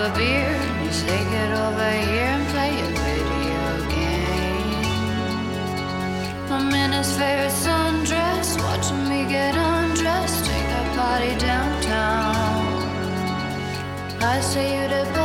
a beer. You say get over here and play a video game. I'm in his favorite sundress, watching me get undressed. Take that body downtown. I say you to